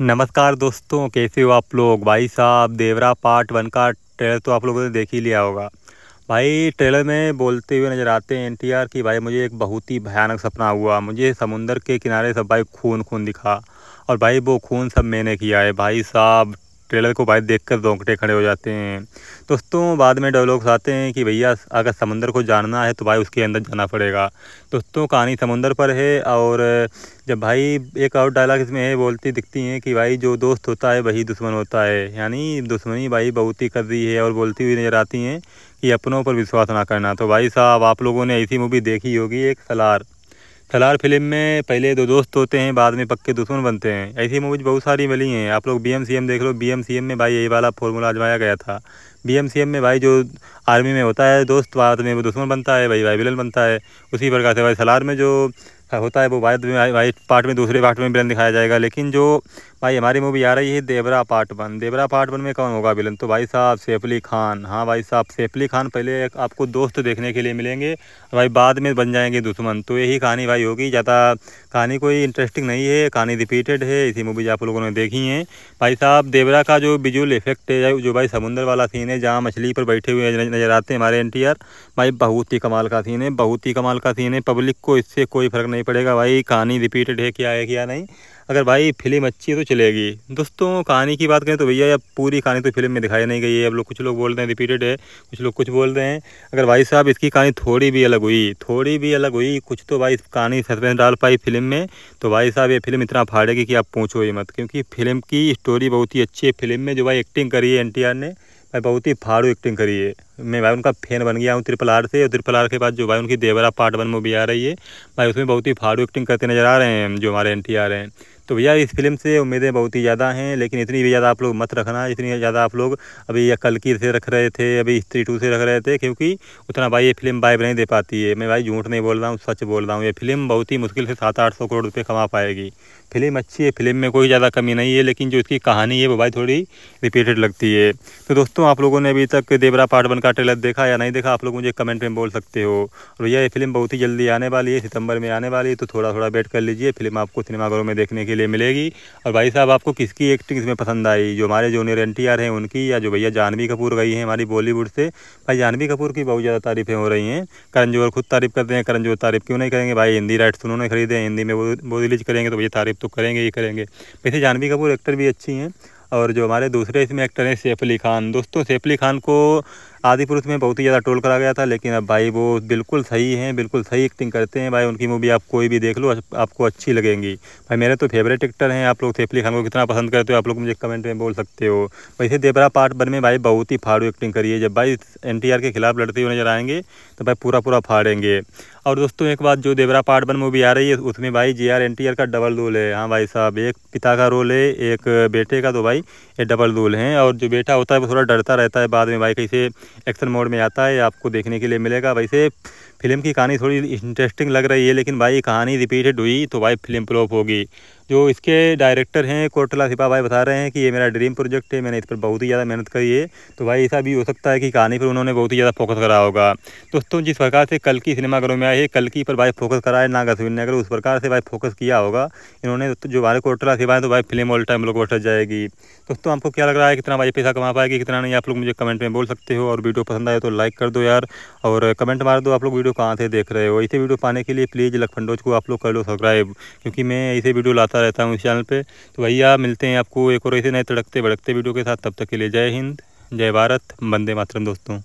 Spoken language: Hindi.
नमस्कार दोस्तों, कैसे हो आप लोग? भाई साहब, देवरा पार्ट वन का ट्रेलर तो आप लोगों ने देख ही लिया होगा। भाई ट्रेलर में बोलते हुए नज़र आते हैं एनटीआर कि भाई मुझे एक बहुत ही भयानक सपना हुआ। मुझे समुंदर के किनारे सब भाई खून खून दिखा और भाई वो खून सब मैंने किया है। भाई साहब ट्रेलर को भाई देखकर रोंगटे खड़े हो जाते हैं। दोस्तों, बाद में डायलॉग्स आते हैं कि भैया, अगर समंदर को जानना है तो भाई उसके अंदर जाना पड़ेगा। दोस्तों, कहानी समंदर पर है और जब भाई एक और डायलॉग इसमें है, बोलती दिखती हैं कि भाई जो दोस्त होता है, वही दुश्मन होता है। यानी दुश्मनी भाई बहुत ही कर रही है और बोलती हुई नज़र आती हैं कि अपनों पर विश्वास ना करना। तो भाई साहब, आप लोगों ने ऐसी मूवी देखी होगी, एक सलार। सलार फ़िल्म में पहले दो दोस्त होते हैं, बाद में पक्के दुश्मन बनते हैं। ऐसी मूवीज़ बहुत सारी मिली हैं। आप लोग बी एम सी एम देख लो। बी एम सी एम में भाई यही वाला फॉर्मूला आजमाया गया था। बी एम सी एम में भाई जो आर्मी में होता है, दोस्त बाद में वो दुश्मन बनता है, भाई भाई विलन बनता है। उसी प्रकार से भाई सलार में जो होता है, वो बाद में भाई पार्ट में, दूसरे पार्ट में विलन दिखाया जाएगा। लेकिन जो भाई, हमारी मूवी आ रही है Devara part one Devara part one में कौन होगा विलन तो भाई साहब सैफ अली खान। हाँ भाई साहब सैफ अली खान पहले आपको दोस्त देखने के लिए मिलेंगे। भाई, बाद में बन जाएँगे दुश्मन। तो यही कहानी भाई होगी, ज़्यादा कहानी कोई इंटरेस्टिंग नहीं है, कहानी रिपीटेड है, इसी मूवी आप लोगों ने देखी है। भाई साहब, देवरा का जो विजुअल इफ़ेक्ट है, जो भाई समुंदर वाला सीन है, जहाँ मछली पर बैठे हुए नज़र आते हैं हमारे एनटीआर भाई बहुत ही कमाल का सीन है, बहुत ही कमाल का सीन है। पब्लिक को इससे कोई फ़र्क नहीं पड़ेगा भाई, कहानी रिपीटेड है क्या है, क्या नहीं। अगर भाई फ़िल्म अच्छी है तो चलेगी। दोस्तों, कहानी की बात करें तो भैया, अब पूरी कहानी तो फ़िल्म में दिखाई नहीं गई है। अब लोग कुछ लोग बोल रहे हैं रिपीटेड है, कुछ लोग कुछ बोल रहे हैं। अगर भाई साहब, इसकी कहानी थोड़ी भी अलग हुई, थोड़ी भी अलग हुई, कुछ तो भाई कहानी सस्पेंस डाल पाई फ़िल्म में तो भाई साहब, ये फ़िल्म इतना फाड़ेगी कि आप पूछो ही मत, क्योंकि फ़िल्म की स्टोरी बहुत ही अच्छी है। फ़िल्म में जो भाई एक्टिंग करी है एनटीआर ने, भाई बहुत ही फाड़ू एक्टिंग करी है। मैं भाई उनका फ़ैन बन गया हूँ त्रिपल आर से, और त्रिपल आर के बाद जो भाई उनकी देवरा पार्ट वन मूवी आ रही है, भाई उसमें बहुत ही फाड़ू एक्टिंग करते नज़र आ रहे हैं, जो हमारे एन टी आर हैं। तो भैया, इस फ़िल्म से उम्मीदें बहुत ही ज़्यादा हैं, लेकिन इतनी भी ज़्यादा आप लोग मत रखना, इतनी ज़्यादा आप लोग अभी या कल की से रख रहे थे, अभी स्त्री टू से रख रहे थे, क्योंकि उतना भाई ये फ़िल्म वाइब नहीं दे पाती है। मैं भाई झूठ नहीं बोल रहा हूँ, सच बोल रहा हूँ, ये फ़िल्म बहुत ही मुश्किल से सात आठ सौ करोड़ रुपये कमा पाएगी। फ़िल्म अच्छी है फ़िल्म में कोई ज़्यादा कमी नहीं है, लेकिन जो इसकी कहानी है वो भाई थोड़ी रिपीटेड लगती है। तो दोस्तों, आप लोगों ने अभी तक देवरा पार्ट वन का ट्रेलर देखा या नहीं देखा, आप लोग मुझे कमेंट में बोल सकते हो। और भैया, ये फ़िल्म बहुत ही जल्दी आने वाली है, सितंबर में आने वाली है तो थोड़ा थोड़ा वेट कर लीजिए। फ़िल्म आपको सिनेमाघरों में देखने के लिए मिलेगी। और भाई साहब, आपको किसकी एक्टिंग इसमें पसंद आई? जो हमारे जूनियर एन हैं, उनकी, या जो भैया जानवी कपूर गई हैं हमारी बॉलीवुड से? भाई जानवी कपूर की बहुत ज़्यादा तारीफ़ें हो रही हैं। करण जोहर खुद तारीफ़ करते हैं, करण जोहर तारीफ़ क्यों नहीं करेंगे? भाई, हिंदी राइट्स उन्होंने खरीदे हिंदी में वो रिलीज़ करेंगे तो भैया तारीफ़ तो करेंगे ही करेंगे। वैसे जानवी कपूर एक्टर भी अच्छी हैं। और जो हमारे दूसरे इसमें एक्टर हैं सैफ अली खान दोस्तों सैफ अली खान को आदि पुरुष में बहुत ही ज़्यादा टोल करा गया था, लेकिन अब भाई वो बिल्कुल सही हैं, बिल्कुल सही एक्टिंग करते हैं। भाई उनकी मूवी आप कोई भी देख लो आपको अच्छी लगेंगी। भाई मेरे तो फेवरेट एक्टर हैं, आप लोग सैफ अली खान को कितना पसंद करते हो, आप लोग मुझे कमेंट में बोल सकते हो। वैसे देवरा पार्ट वन में भाई बहुत ही फाड़ू एक्टिंग करी है। जब भाई एनटीआर के खिलाफ लड़ते हुए नज़र आएँगे तो भाई पूरा पूरा फाड़ेंगे। और दोस्तों, एक बात जो देवरा पार्ट वन मूवी आ रही है, उसमें भाई जे आर का डबल रोल है। हाँ भाई साहब, एक पिता का रोल है, एक बेटे का तो भाई ये डबल रोल है। और जो बेटा होता है, वो थोड़ा डरता रहता है बाद में भाई कैसे एक्शन मोड में आता है आपको देखने के लिए मिलेगा। वैसे फ़िल्म की कहानी थोड़ी इंटरेस्टिंग लग रही है, लेकिन भाई कहानी रिपीटेड हुई तो भाई फ़िल्म फ्लॉप होगी। जो इसके डायरेक्टर हैं, कोटला सिपा भाई बता रहे हैं कि ये मेरा ड्रीम प्रोजेक्ट है, मैंने इस पर बहुत ही ज़्यादा मेहनत करी है। तो भाई ऐसा भी हो सकता है कि कहानी पर उन्होंने बहुत ही ज़्यादा फोकस करा होगा। दोस्तों, जिस प्रकार से कल की सिनेमाघरों में आई है कल की पर भाई फोकस करा है नागा ने, अगर उस प्रकार से भाई फोकस किया होगा, इन्होंने तो जो हमारे कोटला सिपा है तो भाई फ़िल्म ऑल टाइम लोग जाएगी। दोस्तों, आपको क्या लग रहा है, कितना भाई पैसा कमा पाएगी, कितना नहीं, आप लोग मुझे कमेंट में बोल सकते हो, और वीडियो पसंद आए तो लाइक कर दो यार, और कमेंट मार दो, आप लोग वीडियो कहाँ से देख रहे हो? ऐसे वीडियो पाने के लिए प्लीज़ लखनडोज को आप लोग कर लो सब्सक्राइब क्योंकि मैं ऐसे वीडियो लाता रहता हूँ इस चैनल पर तो भैया, मिलते हैं आपको एक और ऐसे नए तड़कते भड़कते वीडियो के साथ। तब तक के लिए जय हिंद, जय भारत, वंदे मातरम दोस्तों।